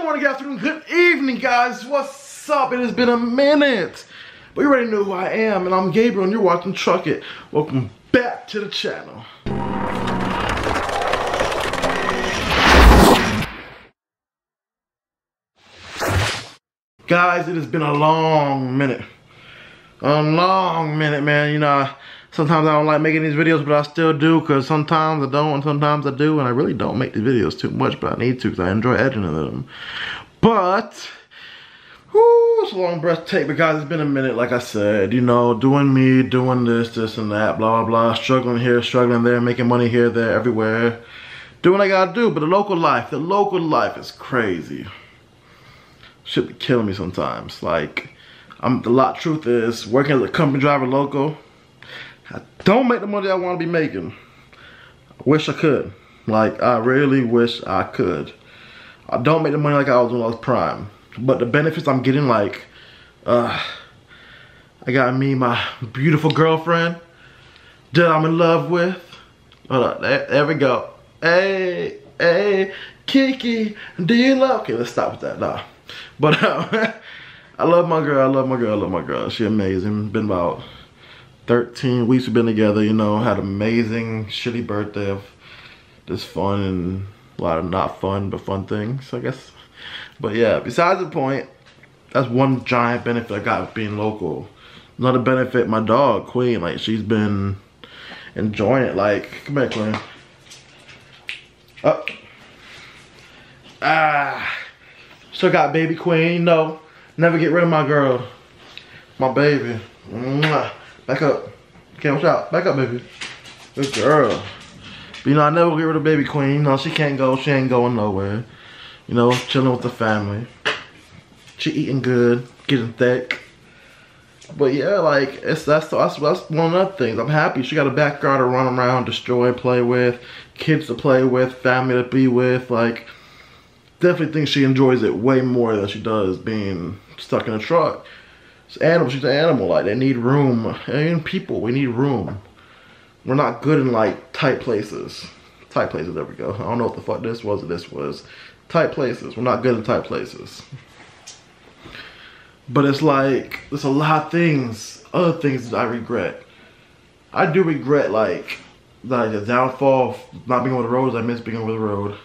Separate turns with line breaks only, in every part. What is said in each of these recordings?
Good morning, good afternoon, good evening, guys. What's up? It has been a minute. But you already know who I am, and I'm Gabriel, and you're watching Truck It. Welcome back to the channel. Guys, it has been a long minute. A long minute, man. You know, sometimes I don't like making these videos, but I still do because sometimes I don't and sometimes I do. And I really don't make these videos too much, but I need to because I enjoy editing them. But, whoo, it's a long breath take. But guys, it's been a minute, like I said. You know, doing me, doing this, this and that, blah, blah, blah. Struggling here, struggling there, making money here, there, everywhere. Doing what I gotta do. But the local life, the local life is crazy. Should be killing me sometimes. Like, I'm the lot truth is working as a company driver local. Don't make the money I want to be making. I wish I could. Like I really wish I could. I don't make the money like I was when I was prime. But the benefits I'm getting like uh I got me my beautiful girlfriend that I'm in love with. Hold up, there, there we go. Hey, hey, Kiki, do you love? Okay, let's stop with that Nah. But uh, I love my girl. I love my girl. I love my girl. She amazing. Been about 13 weeks we've been together, you know. Had amazing, shitty birthday of just fun and a lot of not fun, but fun things, I guess. But yeah, besides the point, that's one giant benefit I got being local. Another benefit, my dog, Queen, like she's been enjoying it. Like, come here, Queen. Up. Ah. Still got baby Queen, you know. Never get rid of my girl. My baby. Mwah. Back up. Okay, watch out. Back up, baby. Good girl. But, you know, I never get rid of baby queen. You know, she can't go. She ain't going nowhere. You know, chilling with the family. She eating good. Getting thick. But yeah, like, it's that's, that's, that's one of the things. I'm happy. She got a backyard to run around, destroy, play with. Kids to play with. Family to be with. Like, definitely think she enjoys it way more than she does being stuck in a truck. It's she's an animal, like they need room. And people, we need room. We're not good in like tight places. Tight places, there we go. I don't know what the fuck this was this was. Tight places, we're not good in tight places. But it's like, there's a lot of things, other things that I regret. I do regret like, like the downfall of not being on the roads, I miss being over the road.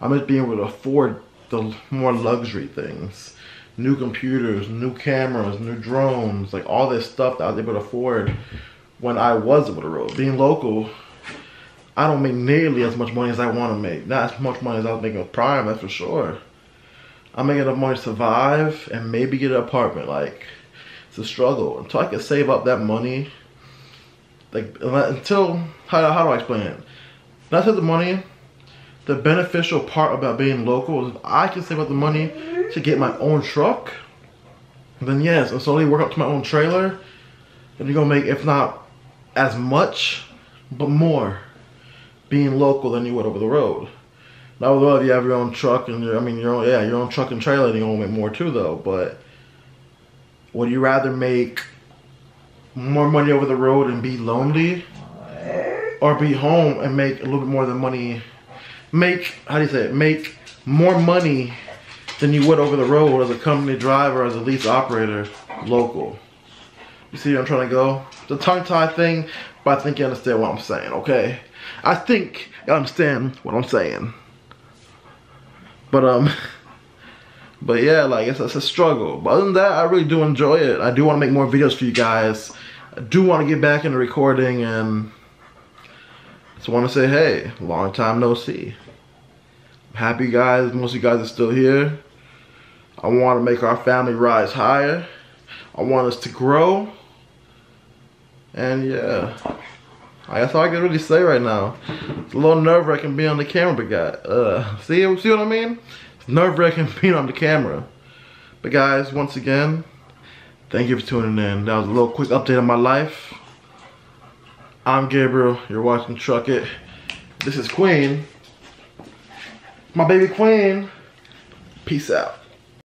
I miss being able to afford the more luxury things. New computers, new cameras, new drones, like all this stuff that I was able to afford when I was able to road. Being local, I don't make nearly as much money as I want to make. Not as much money as I was making with Prime, that's for sure. I'm making enough money to survive and maybe get an apartment. Like, it's a struggle. Until I can save up that money, like, until, how, how do I explain it? Not the money, the beneficial part about being local is if I can save up the money to get my own truck, then yes, I'll slowly work up to my own trailer, and you're gonna make, if not as much, but more being local than you would over the road. Now, well, if you have your own truck and your, I mean, your own, yeah, your own truck and trailer, you're gonna make more too, though. But would you rather make more money over the road and be lonely, or be home and make a little bit more than money make, how do you say it, make more money than you would over the road as a company driver, as a lease operator, local. You see where I'm trying to go? The tongue tie thing, but I think you understand what I'm saying, okay? I think you understand what I'm saying. But, um, but yeah, like, it's, it's a struggle. But other than that, I really do enjoy it. I do want to make more videos for you guys. I do want to get back into recording and just want to say, hey, long time no see happy guys, most of you guys are still here. I want to make our family rise higher. I want us to grow. And yeah, that's all I can really say right now. It's a little nerve wracking being on the camera, but guys, uh, see, see what I mean? It's nerve wracking being on the camera. But guys, once again, thank you for tuning in. That was a little quick update on my life. I'm Gabriel. You're watching Truck It. This is Queen my baby queen. Peace out.